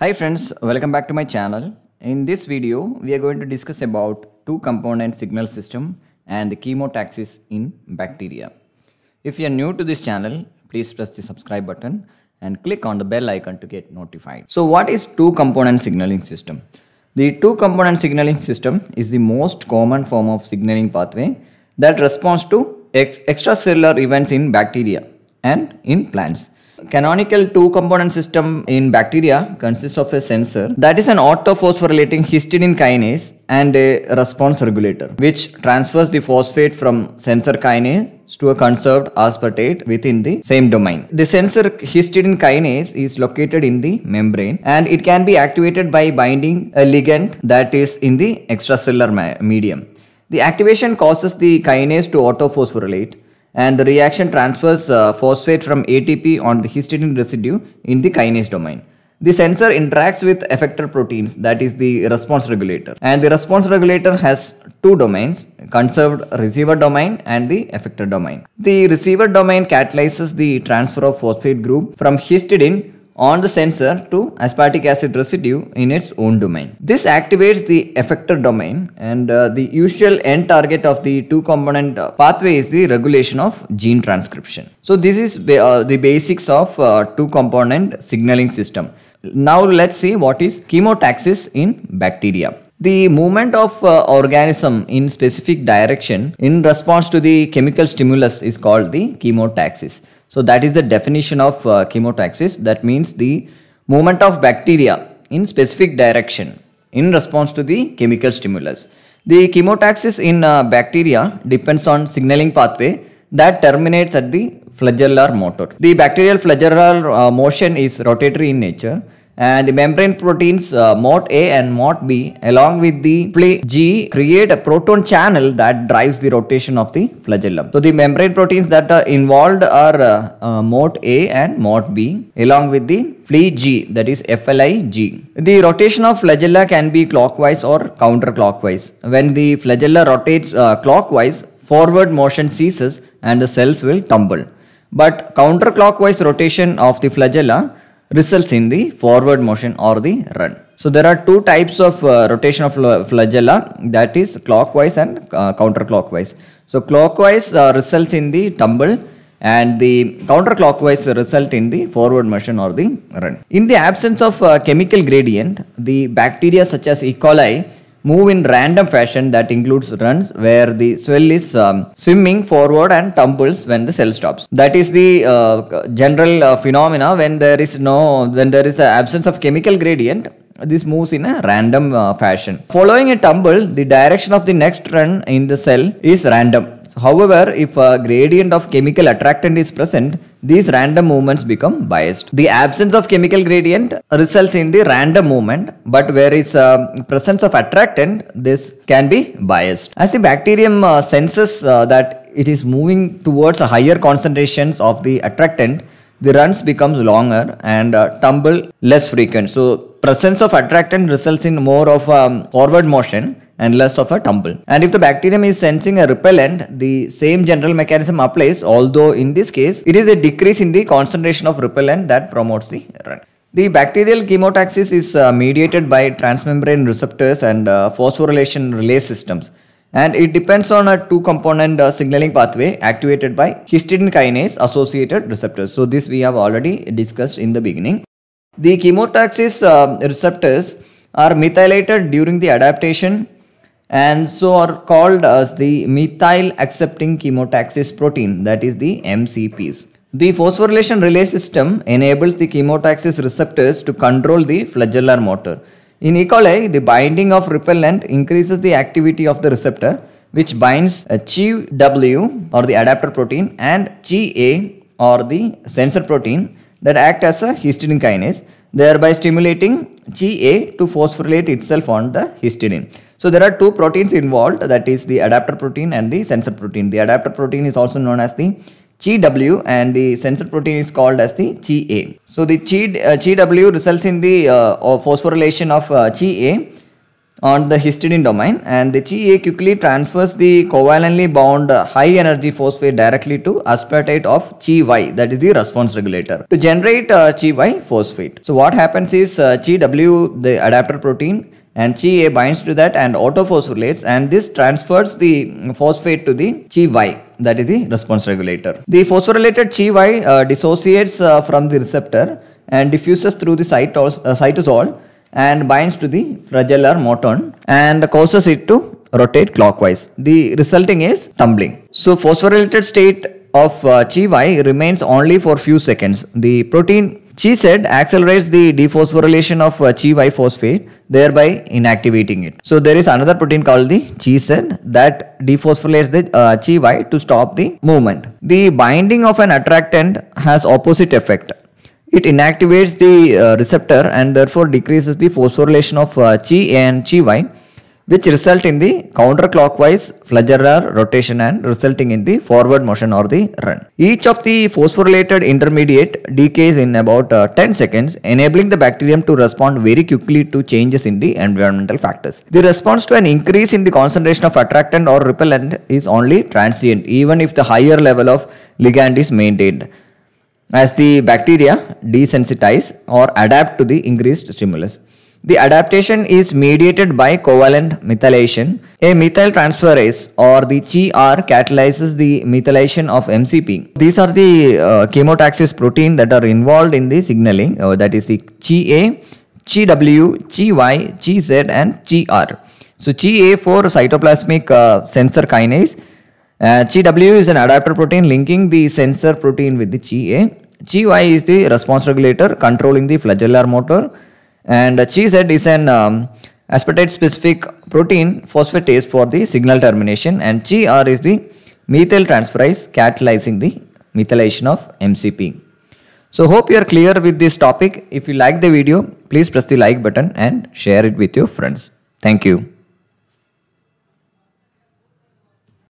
Hi friends, welcome back to my channel. In this video, we are going to discuss about two component signal system and the chemotaxis in bacteria. If you are new to this channel, please press the subscribe button and click on the bell icon to get notified. So what is two component signaling system? The two component signaling system is the most common form of signaling pathway that responds to ex- extracellular events in bacteria and in plants. Canonical two component system in bacteria consists of a sensor that is an autophosphorylating histidine kinase and a response regulator which transfers the phosphate from sensor kinase to a conserved aspartate within the same domain. The sensor histidine kinase is located in the membrane and it can be activated by binding a ligand that is in the extracellular medium. The activation causes the kinase to autophosphorylate and the reaction transfers uh, phosphate from ATP on the histidine residue in the kinase domain. The sensor interacts with effector proteins that is the response regulator and the response regulator has two domains conserved receiver domain and the effector domain. The receiver domain catalyzes the transfer of phosphate group from histidine on the sensor to aspartic acid residue in its own domain. This activates the effector domain and uh, the usual end target of the two component uh, pathway is the regulation of gene transcription. So this is uh, the basics of uh, two component signaling system. Now let's see what is chemotaxis in bacteria. The movement of uh, organism in specific direction in response to the chemical stimulus is called the chemotaxis. So that is the definition of uh, chemotaxis. That means the movement of bacteria in specific direction in response to the chemical stimulus. The chemotaxis in uh, bacteria depends on signaling pathway that terminates at the flagellar motor. The bacterial flagellar uh, motion is rotatory in nature and the membrane proteins uh, MOT A and MOT B along with the FliG create a proton channel that drives the rotation of the flagellum. So the membrane proteins that are involved are uh, uh, MOT A and MOT B along with the FliG that is FliG. The rotation of flagella can be clockwise or counterclockwise. When the flagella rotates uh, clockwise, forward motion ceases and the cells will tumble. But counterclockwise rotation of the flagella results in the forward motion or the run. So there are two types of uh, rotation of flagella that is clockwise and uh, counterclockwise. So clockwise uh, results in the tumble and the counterclockwise result in the forward motion or the run. In the absence of uh, chemical gradient, the bacteria such as E. coli move in random fashion that includes runs where the cell is um, swimming forward and tumbles when the cell stops. That is the uh, general uh, phenomena when there is no when there is an absence of chemical gradient this moves in a random uh, fashion. Following a tumble the direction of the next run in the cell is random However, if a gradient of chemical attractant is present, these random movements become biased. The absence of chemical gradient results in the random movement, but where is uh, presence of attractant, this can be biased. As the bacterium uh, senses uh, that it is moving towards higher concentrations of the attractant, the runs becomes longer and uh, tumble less frequent. So presence of attractant results in more of um, forward motion and less of a tumble. And if the bacterium is sensing a repellent, the same general mechanism applies, although in this case, it is a decrease in the concentration of repellent that promotes the run. The bacterial chemotaxis is uh, mediated by transmembrane receptors and uh, phosphorylation relay systems. And it depends on a two component uh, signaling pathway activated by histidine kinase associated receptors. So, this we have already discussed in the beginning. The chemotaxis uh, receptors are methylated during the adaptation and so are called as the methyl accepting chemotaxis protein that is the MCPs. The phosphorylation relay system enables the chemotaxis receptors to control the flagellar motor. In E. coli, the binding of repellent increases the activity of the receptor which binds uh, a CheW or the adapter protein and CheA or the sensor protein that act as a histidine kinase thereby stimulating CheA to phosphorylate itself on the histidine. So there are two proteins involved that is the adapter protein and the sensor protein. The adapter protein is also known as the CheW and the sensor protein is called as the CheA. So the G, uh, CheW results in the uh, phosphorylation of uh, CheA on the histidine domain and the CheA quickly transfers the covalently bound uh, high energy phosphate directly to aspartate of CheY that is the response regulator to generate uh, CheY phosphate. So what happens is uh, CheW the adapter protein and CheA binds to that and autophosphorylates and this transfers the phosphate to the CheY that is the response regulator. The phosphorylated CheY uh, dissociates uh, from the receptor and diffuses through the cytos, uh, cytosol and binds to the flagellar moton and causes it to rotate clockwise. The resulting is tumbling. So phosphorylated state of uh, CheY remains only for few seconds. The protein CheZ accelerates the dephosphorylation of uh, CheY phosphate thereby inactivating it. So there is another protein called the CheZ that dephosphorylates the uh, CheY to stop the movement. The binding of an attractant has opposite effect. It inactivates the uh, receptor and therefore decreases the phosphorylation of uh, Chi and CheY which result in the counterclockwise flagellar rotation and resulting in the forward motion or the run. Each of the phosphorylated intermediate decays in about uh, 10 seconds enabling the bacterium to respond very quickly to changes in the environmental factors. The response to an increase in the concentration of attractant or repellent is only transient even if the higher level of ligand is maintained as the bacteria desensitize or adapt to the increased stimulus. The adaptation is mediated by covalent methylation. A methyl transferase or the CheR catalyzes the methylation of MCP. These are the uh, chemotaxis protein that are involved in the signaling uh, that is the CheA, CheW, and CheR. So CheA for cytoplasmic uh, sensor kinase. Uh, CheW is an adapter protein linking the sensor protein with the CheA. CheY is the response regulator controlling the flagellar motor and CheZ is an um, aspartate specific protein phosphatase for the signal termination and CheR is the methyl transferase catalyzing the methylation of MCP. So hope you are clear with this topic. If you like the video, please press the like button and share it with your friends. Thank you.